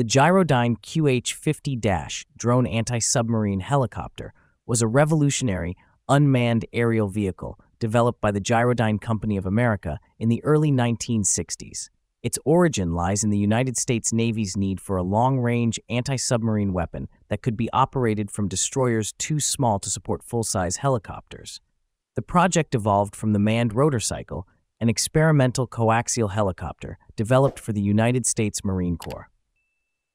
The Gyrodyne QH-50 drone anti-submarine helicopter was a revolutionary, unmanned aerial vehicle developed by the Gyrodyne Company of America in the early 1960s. Its origin lies in the United States Navy's need for a long-range anti-submarine weapon that could be operated from destroyers too small to support full-size helicopters. The project evolved from the manned Rotorcycle, an experimental coaxial helicopter developed for the United States Marine Corps.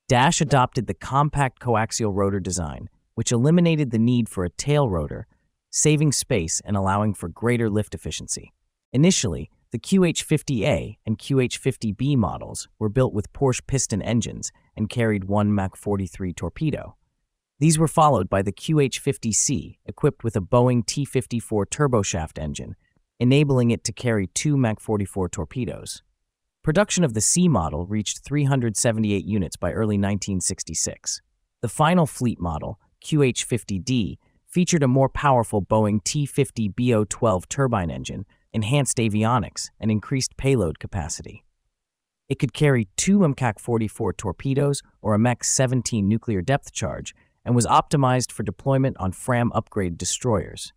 Dash adopted the compact coaxial rotor design, which eliminated the need for a tail rotor, saving space and allowing for greater lift efficiency. Initially, the QH-50A and QH-50B models were built with Porsche piston engines and carried one Mark 43 torpedo. These were followed by the QH-50C, equipped with a Boeing T-54 turboshaft engine, enabling it to carry two Mark 44 torpedoes. Production of the C model reached 378 units by early 1966. The final fleet model, QH-50D, featured a more powerful Boeing T-50 BO-12 turbine engine, enhanced avionics, and increased payload capacity. It could carry two MCAC 44 torpedoes or a Mark 17 nuclear depth charge and was optimized for deployment on FRAM upgrade destroyers.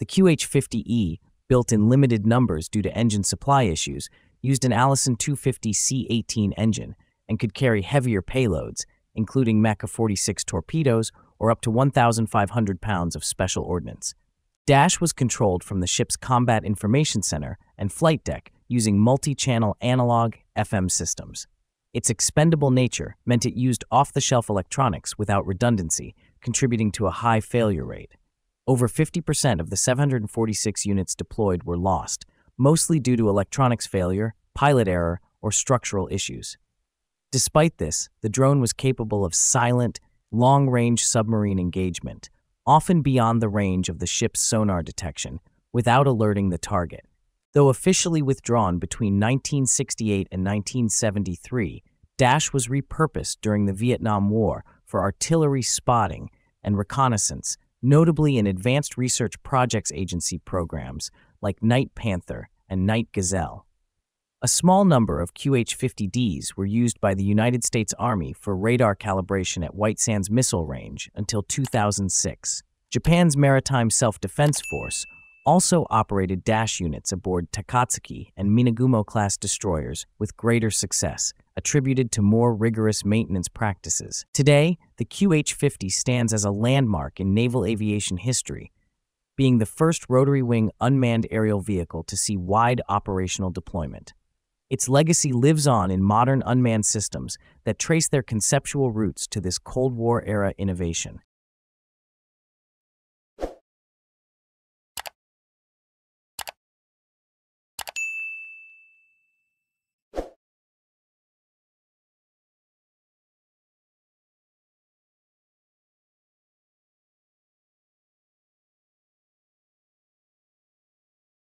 The QH-50E, built in limited numbers due to engine supply issues, used an Allison 250 C-18 engine and could carry heavier payloads, including Mecha 46 torpedoes or up to 1,500 pounds of special ordnance. Dash was controlled from the ship's Combat Information Center and flight deck using multi-channel analog FM systems. Its expendable nature meant it used off-the-shelf electronics without redundancy, contributing to a high failure rate. Over 50% of the 746 units deployed were lost, mostly due to electronics failure, pilot error, or structural issues. Despite this, the drone was capable of silent, long-range submarine engagement, often beyond the range of the ship's sonar detection, without alerting the target. Though officially withdrawn between 1968 and 1973, Dash was repurposed during the Vietnam War for artillery spotting and reconnaissance, notably in Advanced Research Projects Agency programs like Nite Panther and Nite Gazelle. A small number of QH-50Ds were used by the United States Army for radar calibration at White Sands Missile Range until 2006. Japan's Maritime Self-Defense Force also operated dash units aboard Takatsuki and Minegumo-class destroyers with greater success, attributed to more rigorous maintenance practices. Today, the QH-50 stands as a landmark in naval aviation history, being the first rotary-wing unmanned aerial vehicle to see wide operational deployment. Its legacy lives on in modern unmanned systems that trace their conceptual roots to this Cold War-era innovation.